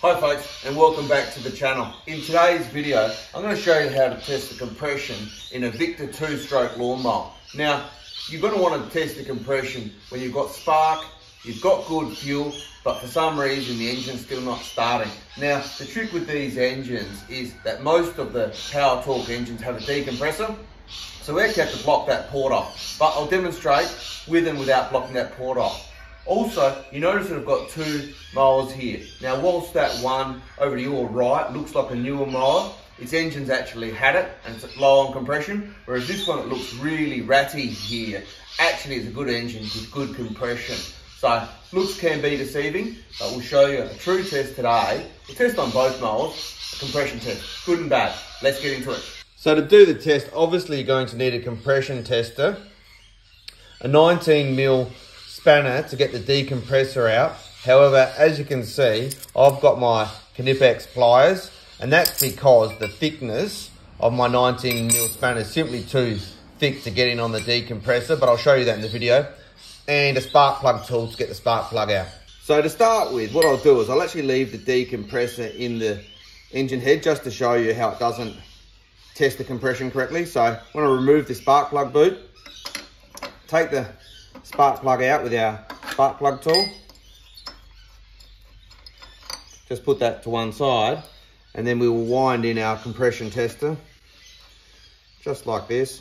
Hi folks and welcome back to the channel. In today's video I'm going to show you how to test the compression in a Victa 2 stroke lawnmower. Now you're going to want to test the compression when you've got spark, you've got good fuel but for some reason the engine's still not starting. Now the trick with these engines is that most of the Powertorque engines have a decompressor so we actually have to block that port off but I'll demonstrate with and without blocking that port off. Also, you notice that I've got two mowers here. Now, whilst that one over to your right looks like a newer mower, its engine's actually had it and it's low on compression, whereas this one, it looks really ratty here. Actually, it's a good engine with good compression. So, looks can be deceiving, but we'll show you a true test today. We'll test on both mowers, a compression test, good and bad. Let's get into it. So to do the test, obviously you're going to need a compression tester, a 19 mil spanner to get the decompressor out. However, as you can see, I've got my Knipex pliers, and that's because the thickness of my 19 mil spanner is simply too thick to get in on the decompressor, but I'll show you that in the video. And a spark plug tool to get the spark plug out. So to start with, what I'll do is I'll actually leave the decompressor in the engine head just to show you how it doesn't test the compression correctly. So I want to remove the spark plug boot, take the spark plug out with our spark plug tool. Just put that to one side and then we will wind in our compression tester just like this.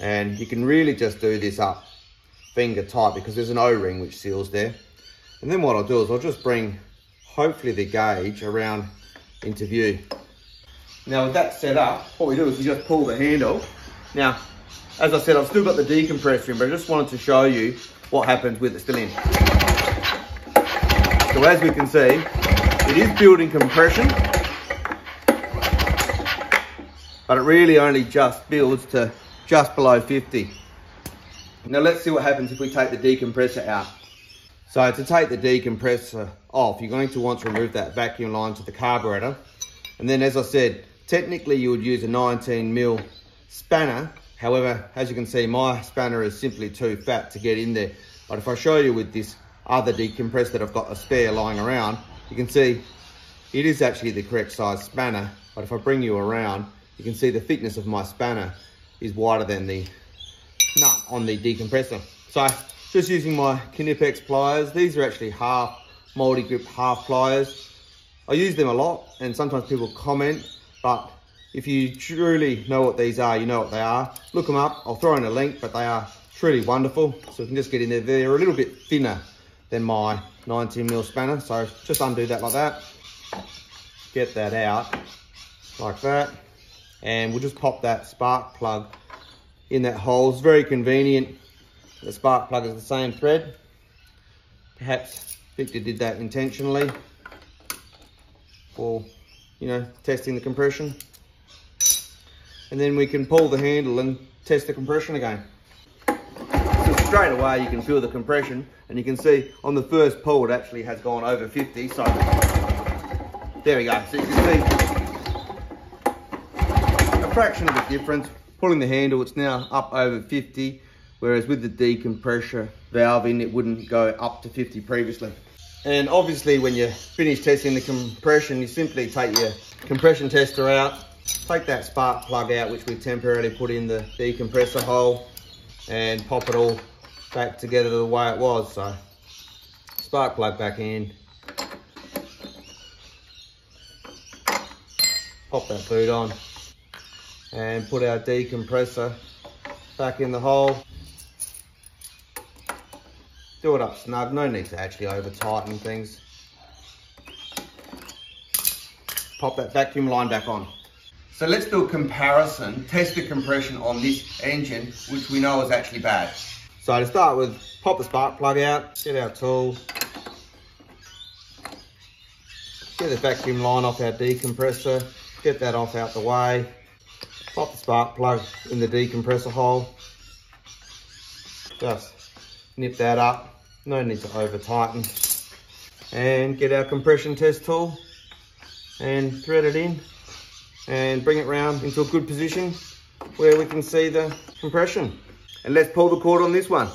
And you can really just do this up finger tight because there's an O-ring which seals there. And then what I'll do is I'll just bring hopefully the gauge around into view. Now with that set up, what we do is we just pull the handle. Now as I said, I've still got the decompressor in, but I just wanted to show you what happens with it still in. So as we can see, it is building compression, but it really only just builds to just below 50. Now let's see what happens if we take the decompressor out. So to take the decompressor off, you're going to want to remove that vacuum line to the carburetor. And then as I said, technically you would use a 19 mil spanner However, as you can see, my spanner is simply too fat to get in there. But if I show you with this other decompressor that I've got a spare lying around, you can see it is actually the correct size spanner. But if I bring you around, you can see the thickness of my spanner is wider than the nut on the decompressor. So just using my Knipex pliers, these are actually half multi-grip half pliers. I use them a lot and sometimes people comment, but if you truly know what these are, you know what they are. Look them up. I'll throw in a link, but they are truly wonderful. So you can just get in there. They're a little bit thinner than my 19 mil spanner. So just undo that like that. Get that out like that. And we'll just pop that spark plug in that hole. It's very convenient. The spark plug is the same thread. Perhaps Victa did that intentionally for, you know, testing the compression and then we can pull the handle and test the compression again. So straight away you can feel the compression and you can see on the first pull it actually has gone over 50 so there we go. So you can see a fraction of the difference. Pulling the handle it's now up over 50 whereas with the decompressor valve in it wouldn't go up to 50 previously. And obviously when you finish testing the compression you simply take your compression tester out take that spark plug out which we've temporarily put in the decompressor hole and pop it all back together the way it was so. Spark plug back in. Pop that boot on. And put our decompressor back in the hole. Do it up snug no need to actually over tighten things. Pop that vacuum line back on so let's do a comparison, test the compression on this engine, which we know is actually bad. So to start with, pop the spark plug out, get our tool, get the vacuum line off our decompressor, get that off out the way, pop the spark plug in the decompressor hole, just nip that up, no need to over tighten, and get our compression test tool and thread it in and bring it round into a good position where we can see the compression. And let's pull the cord on this one.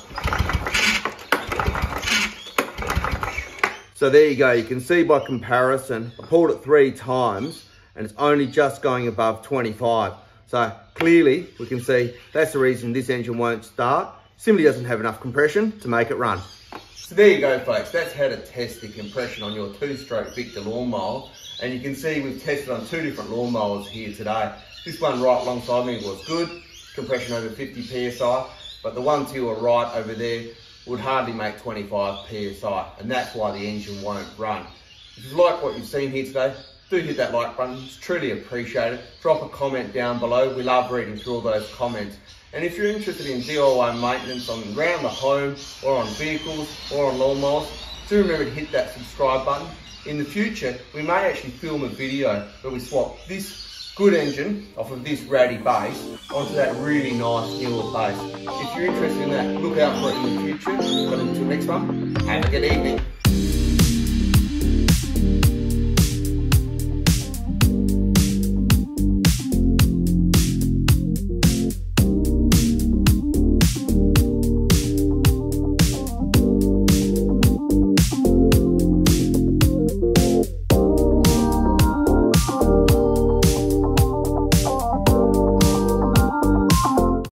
So there you go. You can see by comparison, I pulled it three times and it's only just going above 25. So clearly we can see that's the reason this engine won't start. Simply doesn't have enough compression to make it run. So there you go folks, that's how to test the compression on your two-stroke Victa lawnmower. And you can see we've tested on two different lawnmowers here today. This one right alongside me was good, compression over 50 PSI, but the one to your right over there would hardly make 25 PSI, and that's why the engine won't run. If you like what you've seen here today, do hit that like button, it's truly appreciated. Drop a comment down below, we love reading through all those comments. And if you're interested in DIY maintenance on around the home, or on vehicles, or on lawnmowers, do remember to hit that subscribe button. In the future, we may actually film a video where we swap this good engine off of this ratty base onto that really nice newer base. If you're interested in that, look out for it in the future. But until next one, have a good evening.